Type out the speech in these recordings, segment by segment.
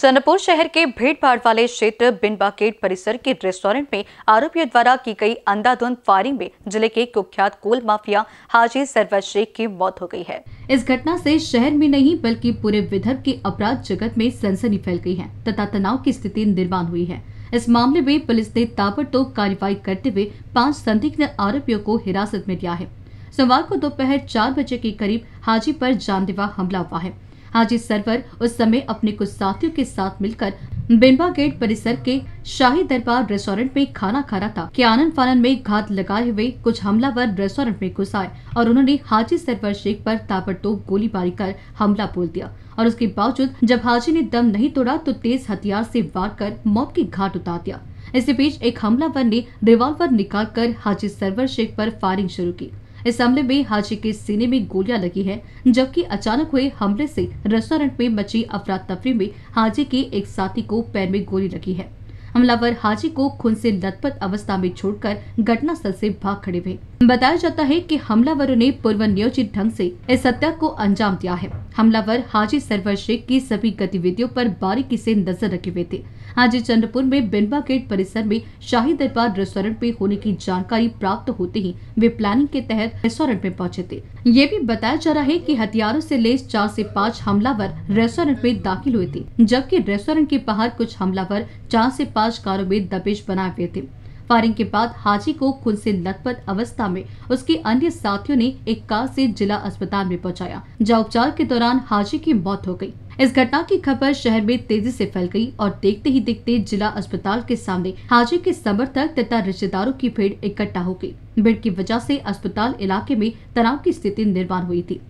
चंद्रपुर शहर के भीड़ भाड़ वाले क्षेत्र बिन बाकेट परिसर के रेस्टोरेंट में आरोपियों द्वारा की गई अंधाधुंध फायरिंग में ज़िले के कुख्यात कोल माफिया हाजी सरवर शेख की मौत हो गई है। इस घटना से शहर में नहीं, बल्कि पूरे विदर्भ के अपराध जगत में सनसनी फैल गई है। तथा तनाव की स्थिति निर्माण हुई है। इस मामले में पुलिस ने ताबड़तोब कार्रवाई करते हुए पाँच संदिग्ध आरोपियों को हिरासत में लिया है। सोमवार को दोपहर चार बजे के करीब हाजी पर जानलेवा हमला हुआ है। हाजी सरवर उस समय अपने कुछ साथियों के साथ मिलकर बिम्बा गेट परिसर के शाही दरबार रेस्टोरेंट में खाना खा रहा था कि आनंद फानन में घात लगाए हुए कुछ हमलावर रेस्टोरेंट में घुस आए और उन्होंने हाजी सरवर शेख पर ताबड़तोब गोलीबारी कर हमला बोल दिया। और उसके बावजूद जब हाजी ने दम नहीं तोड़ा तो तेज हथियार से वार कर मौत की घाट उतार दिया। इसी बीच एक हमलावर ने रिवॉल्वर निकालकर हाजी सरवर शेख पर फायरिंग शुरू की। इस हमले में हाजी के सीने में गोलियाँ लगी है, जबकि अचानक हुए हमले से रेस्टोरेंट में मची अफरा तफरी में हाजी के एक साथी को पैर में गोली लगी है। हमलावर हाजी को खून से लथपथ अवस्था में छोड़कर घटनास्थल से भाग खड़े हुए। बताया जाता है कि हमलावरों ने पूर्व नियोजित ढंग से इस हत्या को अंजाम दिया है। हमलावर हाजी सरवर शेख की सभी गतिविधियों पर बारीकी से नज़र रखे हुए थे। हाजी चंद्रपुर में बिनबा गेट परिसर में शाही दरबार रेस्टोरेंट में होने की जानकारी प्राप्त होते ही वे प्लानिंग के तहत रेस्टोरेंट में पहुँचे थे। ये भी बताया जा रहा है कि हथियारों से लेस चार से पाँच हमलावर रेस्टोरेंट में दाखिल हुए थे, जबकि रेस्टोरेंट के बाहर कुछ हमलावर चार से पाँच कारों में दबिश बनाए हुए थे। फायरिंग के बाद हाजी को खून से लथपथ अवस्था में उसके अन्य साथियों ने एक कार से जिला अस्पताल में पहुँचाया, जहाँ उपचार के दौरान हाजी की मौत हो गई। इस घटना की खबर शहर में तेज़ी से फैल गई और देखते ही देखते जिला अस्पताल के सामने हाजी के समर्थक तथा रिश्तेदारों की भीड़ इकट्ठा हो गई। भीड़ की वजह से अस्पताल इलाके में तनाव की स्थिति निर्माण हुई थी।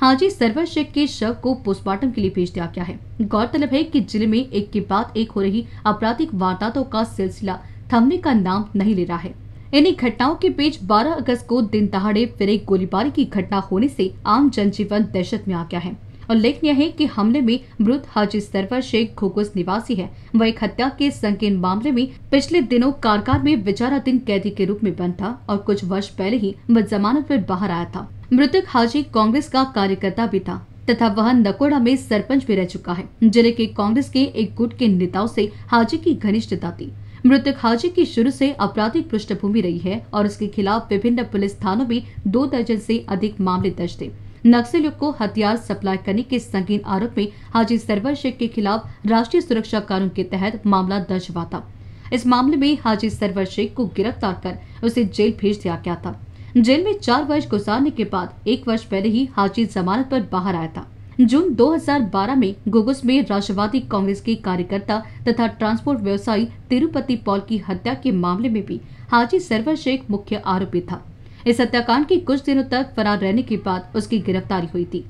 हाजी सरवर शेख के शव को पोस्टमार्टम के लिए भेज दिया गया है। गौरतलब है कि ज़िले में एक के बाद एक हो रही आपराधिक वारदातों का सिलसिला थमने का नाम नहीं ले रहा है। इन्हीं घटनाओं के बीच 12 अगस्त को दिन दहाड़े फिर एक गोलीबारी की घटना होने से आम जनजीवन दहशत में आ गया है। उल्लेखनीय है कि हमले में मृत हाजी सरवर शेख घोगुस निवासी है। वह एक हत्या के संकीर्ण मामले में पिछले दिनों कारकार में विचाराधीन कैदी के रूप में बंद था और कुछ वर्ष पहले ही वह जमानत पर बाहर आया था। मृतक हाजी कांग्रेस का कार्यकर्ता भी था तथा वह नकोड़ा में सरपंच भी रह चुका है। ज़िले के कांग्रेस के एक गुट के नेताओं से हाजी की घनिष्ठता थी। मृतक हाजी की शुरू से आपराधिक पृष्ठभूमि रही है और उसके खिलाफ विभिन्न पुलिस थानों में दो दर्जन से अधिक मामले दर्ज थे। नक्सलियों को हथियार सप्लाई करने के संगीन आरोप में हाजी सरवर शेख के खिलाफ राष्ट्रीय सुरक्षा कानून के तहत मामला दर्ज हुआ था। इस मामले में हाजी सरवर शेख को गिरफ़्तार कर उसे जेल भेज दिया गया था। जेल में चार वर्ष गुजारने के बाद एक वर्ष पहले ही हाजी जमानत पर बाहर आया था। जून 2012 में गोगुस में राष्ट्रवादी कांग्रेस के कार्यकर्ता तथा ट्रांसपोर्ट व्यवसायी तिरुपति पॉल की हत्या के मामले में भी हाजी सरवर शेख मुख्य आरोपी था। इस हत्याकांड की कुछ दिनों तक फरार रहने के बाद उसकी गिरफ्तारी हुई थी।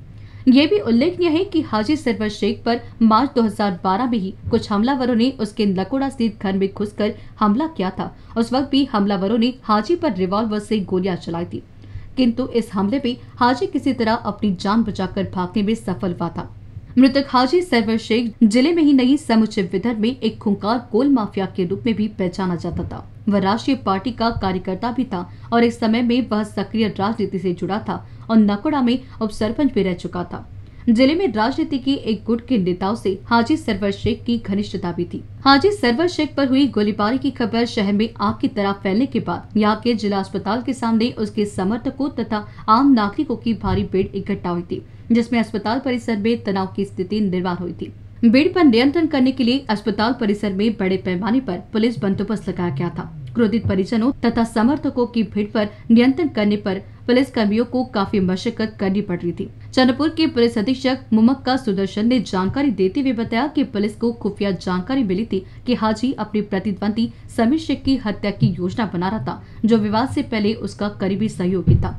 ये भी उल्लेखनीय है कि हाजी सरवर शेख पर मार्च 2012 में ही कुछ हमलावरों ने उसके लकोड़ा स्थित घर में घुसकर हमला किया था। उस वक्त भी हमलावरों ने हाजी पर रिवॉल्वर से गोलियाँ चलाई थी। किंतु इस हमले में हाजी किसी तरह अपनी जान बचाकर भागने में सफल हुआ था। मृतक हाजी सरवर शेख ज़िले में ही नहीं, समुचे विदर्भ में एक खुंकार गोल माफिया के रूप में भी पहचाना जाता था। वह राष्ट्रीय पार्टी का कार्यकर्ता भी था और एक समय में वह सक्रिय राजनीति से जुड़ा था और नकोड़ा में उप सरपंच भी रह चुका था। ज़िले में राजनीति के एक गुट के नेताओं से हाजी सरवर शेख की घनिष्ठता भी थी। हाजी सरवर शेख पर हुई गोलीबारी की खबर शहर में आग की तरह फैलने के बाद यहाँ के जिला अस्पताल के सामने उसके समर्थकों तथा आम नागरिकों की भारी भीड़ इकट्ठा हुई थी, जिसमें अस्पताल परिसर में तनाव की स्थिति निर्माण हुई थी। भीड़ पर नियंत्रण करने के लिए अस्पताल परिसर में बड़े पैमाने पर पुलिस बंदोबस्त लगाया गया था। क्रोधित परिजनों तथा समर्थकों की भीड़ पर नियंत्रण करने पर पुलिस कर्मियों को काफ़ी मशक्कत करनी पड़ रही थी। चंद्रपुर के पुलिस अधीक्षक मुमक्का सुदर्शन ने जानकारी देते हुए बताया कि पुलिस को खुफिया जानकारी मिली थी कि हाजी अपने प्रतिद्वंदी समीर शेख की हत्या की योजना बना रहा था, जो विवाद से पहले उसका करीबी सहयोगी था।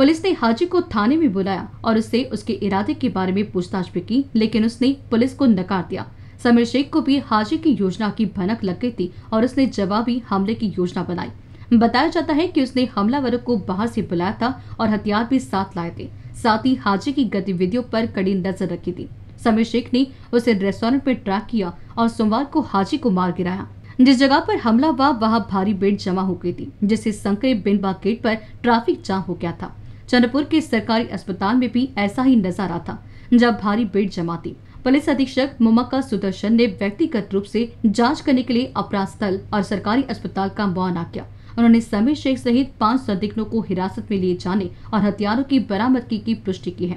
पुलिस ने हाजी को थाने में बुलाया और उससे उसके इरादे के बारे में पूछताछ भी की, लेकिन उसने पुलिस को नकार दिया। समीर शेख को भी हाजी की योजना की भनक लग गई थी और उसने जवाबी हमले की योजना बनाई। बताया जाता है कि उसने हमलावरों को बाहर से बुलाया था और हथियार भी साथ लाए थे। साथ ही हाजी की गतिविधियों पर कड़ी नज़र रखी थी। समीर शेख ने उसे रेस्टोरेंट में ट्रैक किया और सोमवार को हाजी को मार गिराया। जिस जगह पर हमला हुआ, वहाँ भारी भीड़ जमा हो गई थी, जिससे संकरे बिन गेट पर ट्रैफ़िक जाम हो गया था। चंद्रपुर के सरकारी अस्पताल में भी ऐसा ही नज़ारा था, जब भारी भीड़ जमा थी। पुलिस अधीक्षक मोमक्का सुदर्शन ने व्यक्तिगत रूप से जाँच करने के लिए अपराध स्थल और सरकारी अस्पताल का मुआयना किया। उन्होंने समीर शेख सहित पाँच संदिग्धों को हिरासत में लिए जाने और हथियारों की बरामदगी की पुष्टि की है।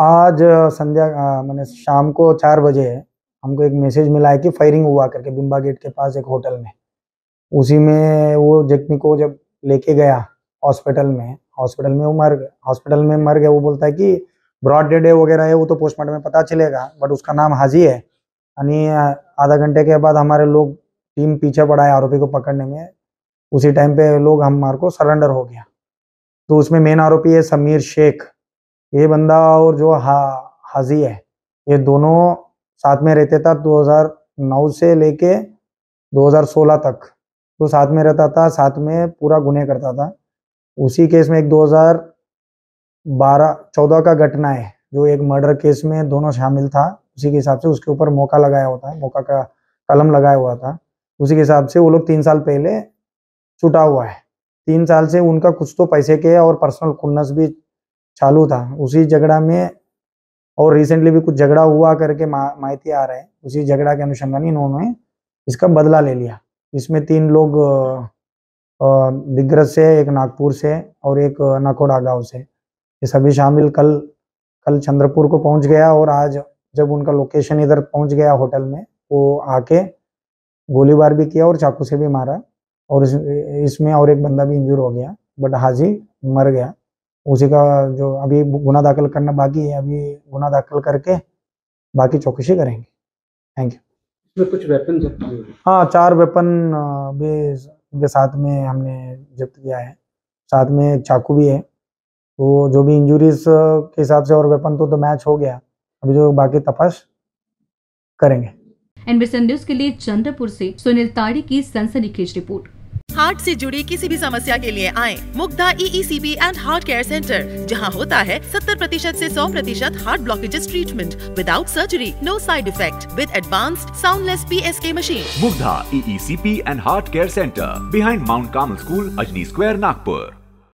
आज संध्या मैंने शाम को चार बजे हमको एक मैसेज मिला है कि फायरिंग हुआ करके बिम्बा गेट के पास एक होटल में। उसी में वो जख्मी को जब लेके गया हॉस्पिटल में हॉस्पिटल में वो मर हॉस्पिटल में मर गया वो बोलता है कि ब्रॉड डेड है, वगैरह है, वो तो पोस्टमार्टम में पता चलेगा बट उसका नाम हाजी है। यानी आधा घंटे के बाद हमारे लोग टीम पीछे पड़ा है आरोपी को पकड़ने में। उसी टाइम पे लोग हमारे को सरेंडर हो गया। तो उसमें मेन आरोपी है समीर शेख। ये बंदा और जो हा, हाजी है, ये दोनों साथ में रहते था 2009 से लेके 2016 तक। तो साथ में रहता था, साथ में पूरा गुने करता था। उसी केस में एक 2012 चौदह का घटना है, जो एक मर्डर केस में दोनों शामिल था, उसी के हिसाब से उसके ऊपर मौका लगाया होता है मौका का कलम लगाया हुआ था, उसी के हिसाब से वो लोग तीन साल पहले छुटा हुआ है। तीन साल से उनका कुछ तो पैसे के और पर्सनल खुन्नस भी चालू था। उसी झगड़ा में और रिसेंटली भी कुछ झगड़ा हुआ करके माहिती आ रहा है, उसी झगड़ा के अनुसंधान इन्होंने इसका बदला ले लिया। इसमें तीन लोग दिग्रज से एक नागपुर से और एक नकोड़ा गाँव से। ये सभी शामिल कल कल चंद्रपुर को पहुँच गया और आज जब उनका लोकेशन इधर पहुँच गया होटल में वो आके गोलीबार भी किया और चाकू से भी मारा और इस, इसमें और एक बंदा भी इंजूर हो गया बट हाजी मर गया। उसी का जो अभी गुना दाखिल करना बाकी है अभी गुना दाखिल करके बाकी चौकसी करेंगे। थैंक यू कुछ वेपन हाँ? चार वेपन भी उनके साथ में हमने जब्त किया है। साथ में चाकू भी है। तो जो भी इंजुरीज के हिसाब से और वेपन तो, तो मैच हो गया। अभी जो बाकी तपाश करेंगे। एनबीसी न्यूज़ के लिए चंद्रपुर से सुनील ताड़ी की सनसनीखेज रिपोर्ट। हार्ट से जुड़ी किसी भी समस्या के लिए आए Mugdha EECB and heart care centre जहाँ होता है 70 प्रतिशत ऐसी सौ प्रतिशत heart blockages treatment without surgery no side effect with advanced soundless P S K machine Mugdha EECP and heart care centre behind Mount Carmel school Ajni square Nagpur